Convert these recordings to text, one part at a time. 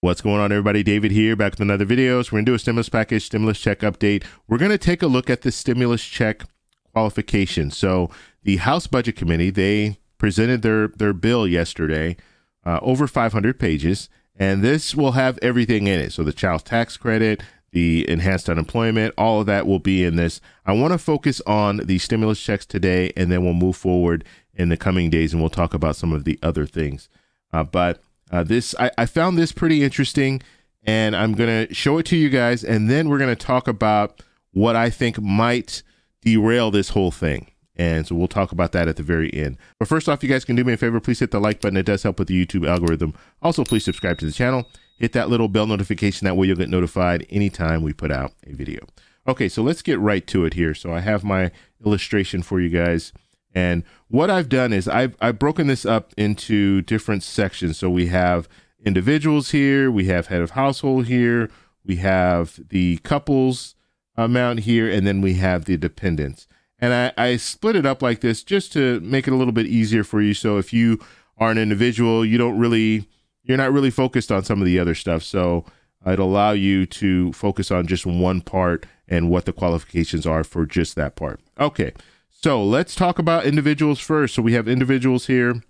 What's going on, everybody? David here, back with another video. So we're going to do a stimulus package, stimulus check update. We're going to take a look at the stimulus check qualification. So the House Budget Committee, they presented their, their bill yesterday, uh, over 500 pages, and this will have everything in it. So the child tax credit, the enhanced unemployment, all of that will be in this. I want to focus on the stimulus checks today, and then we'll move forward in the coming days, and we'll talk about some of the other things. Uh, but uh, this I, I found this pretty interesting, and I'm gonna show it to you guys, and then we're gonna talk about what I think might derail this whole thing. And so we'll talk about that at the very end. But first off, you guys can do me a favor. Please hit the like button. It does help with the YouTube algorithm. Also, please subscribe to the channel. Hit that little bell notification. That way you'll get notified anytime we put out a video. Okay, so let's get right to it here. So I have my illustration for you guys. And what I've done is I've, I've broken this up into different sections. So we have individuals here, we have head of household here, we have the couples amount here, and then we have the dependents. And I, I split it up like this just to make it a little bit easier for you. So if you are an individual, you don't really, you're not really focused on some of the other stuff. So it'll allow you to focus on just one part and what the qualifications are for just that part. Okay. So let's talk about individuals first. So we have individuals here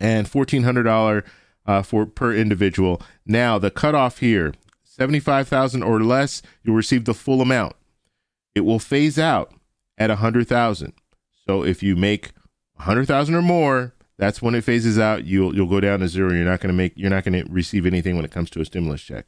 and $1,400 uh, for per individual. Now the cutoff here, 75,000 or less, you'll receive the full amount. It will phase out at 100,000. So if you make 100,000 or more, that's when it phases out. You'll you'll go down to zero. You're not going to make you're not going to receive anything when it comes to a stimulus check.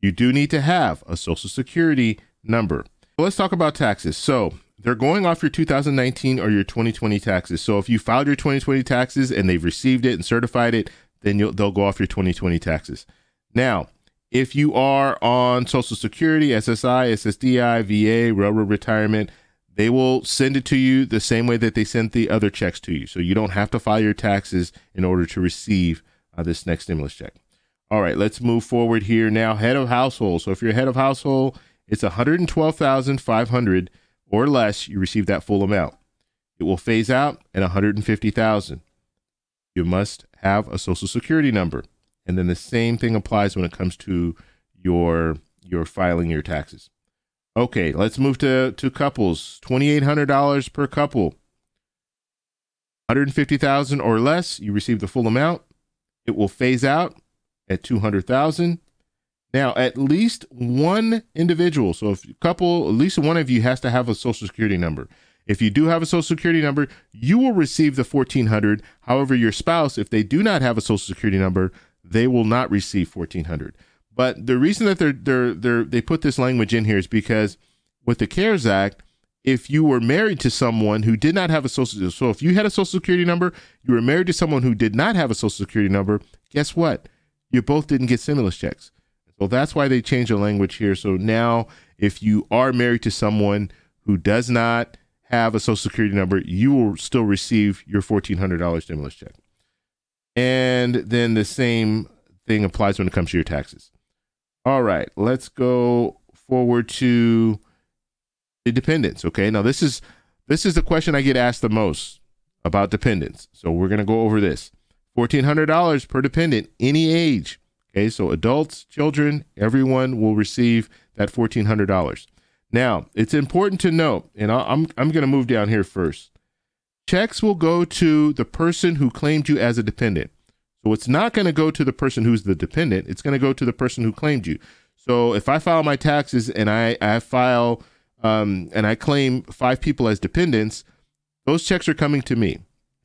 You do need to have a social security number. let's talk about taxes. So they're going off your 2019 or your 2020 taxes. So if you filed your 2020 taxes and they've received it and certified it, then they'll go off your 2020 taxes. Now, if you are on Social Security, SSI, SSDI, VA, railroad retirement, they will send it to you the same way that they sent the other checks to you. So you don't have to file your taxes in order to receive uh, this next stimulus check. All right, let's move forward here now. Head of household. So if you're head of household, it's 112,500 or less, you receive that full amount. It will phase out at 150,000. You must have a social security number. And then the same thing applies when it comes to your your filing your taxes. Okay, let's move to to couples. $2800 per couple. 150,000 or less, you receive the full amount. It will phase out at 200,000 now, at least one individual, so if a couple, at least one of you has to have a social security number. If you do have a social security number, you will receive the 1400. However, your spouse, if they do not have a social security number, they will not receive 1400. But the reason that they're, they're, they're, they put this language in here is because with the CARES Act, if you were married to someone who did not have a social so if you had a social security number, you were married to someone who did not have a social security number, guess what? You both didn't get stimulus checks. So that's why they changed the language here. So now, if you are married to someone who does not have a social security number, you will still receive your $1,400 stimulus check. And then the same thing applies when it comes to your taxes. All right, let's go forward to the dependents. Okay, now this is this is the question I get asked the most about dependents. So we're gonna go over this. $1,400 per dependent, any age. Okay, so adults, children, everyone will receive that $1,400. Now, it's important to note, and I'm, I'm going to move down here first. Checks will go to the person who claimed you as a dependent. So it's not going to go to the person who's the dependent. It's going to go to the person who claimed you. So if I file my taxes and I, I file um, and I claim five people as dependents, those checks are coming to me.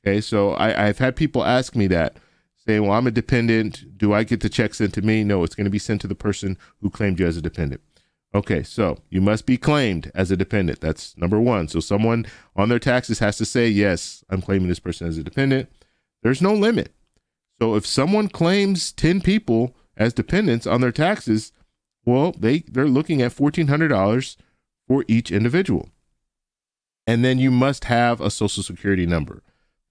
Okay, so I, I've had people ask me that saying, well, I'm a dependent. Do I get the check sent to me? No, it's going to be sent to the person who claimed you as a dependent. Okay, so you must be claimed as a dependent. That's number one. So someone on their taxes has to say, yes, I'm claiming this person as a dependent. There's no limit. So if someone claims 10 people as dependents on their taxes, well, they, they're looking at $1,400 for each individual. And then you must have a social security number.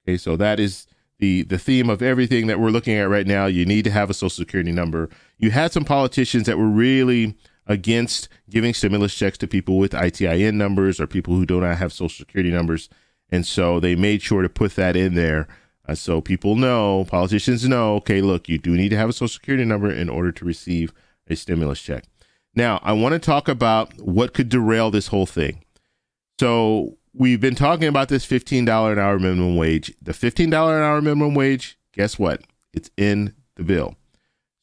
Okay, so that is the the theme of everything that we're looking at right now. You need to have a social security number. You had some politicians that were really against giving stimulus checks to people with ITIN numbers or people who do not have social security numbers, and so they made sure to put that in there Uh, so people know, politicians know, okay, look, you do need to have a social security number in order to receive a stimulus check. Now, I want to talk about what could derail this whole thing. So, we've been talking about this $15 an hour minimum wage. The $15 an hour minimum wage, guess what? It's in the bill.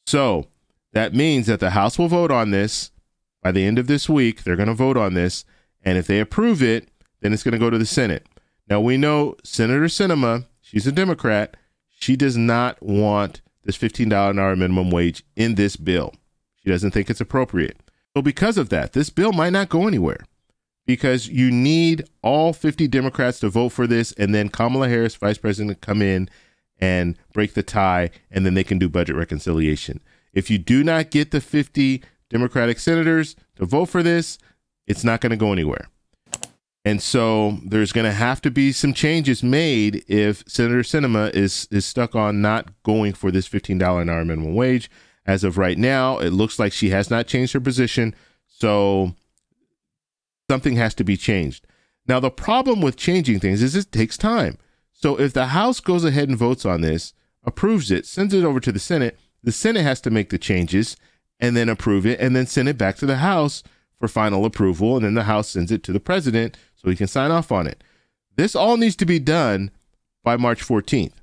So, that means that the House will vote on this by the end of this week. They're going to vote on this. And if they approve it, then it's going to go to the Senate. Now, we know Senator Sinema, she's a Democrat. She does not want this $15 an hour minimum wage in this bill. She doesn't think it's appropriate. So, because of that, this bill might not go anywhere because you need all 50 Democrats to vote for this, and then Kamala Harris, vice president, come in and break the tie, and then they can do budget reconciliation. If you do not get the 50 Democratic senators to vote for this, it's not going to go anywhere. And so there's going to have to be some changes made if Senator Sinema is is stuck on not going for this $15 an hour minimum wage. As of right now, it looks like she has not changed her position. So something has to be changed. Now, the problem with changing things is it takes time. So if the House goes ahead and votes on this, approves it, sends it over to the Senate, the Senate has to make the changes and then approve it and then send it back to the House for final approval. And then the House sends it to the president so he can sign off on it. This all needs to be done by March 14th.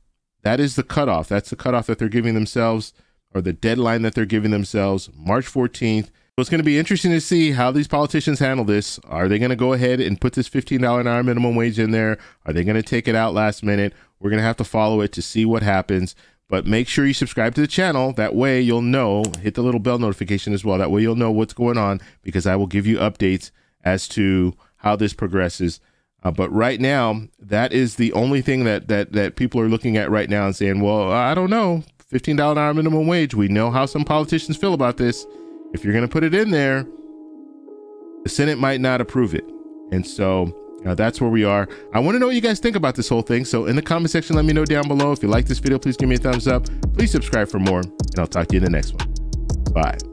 That is the cutoff. That's the cutoff that they're giving themselves or the deadline that they're giving themselves, March 14th. So it's going to be interesting to see how these politicians handle this. Are they going to go ahead and put this $15 an hour minimum wage in there? Are they going to take it out last minute? We're going to have to follow it to see what happens. But make sure you subscribe to the channel. That way you'll know, hit the little bell notification as well. That way you'll know what's going on because I will give you updates as to how this progresses. Uh, but right now, that is the only thing that, that, that people are looking at right now and saying, well, I don't know. $15 an hour minimum wage. We know how some politicians feel about this. If you're going to put it in there, the Senate might not approve it. And so uh, that's where we are. I want to know what you guys think about this whole thing. So in the comment section, let me know down below. If you like this video, please give me a thumbs up. Please subscribe for more, and I'll talk to you in the next one. Bye.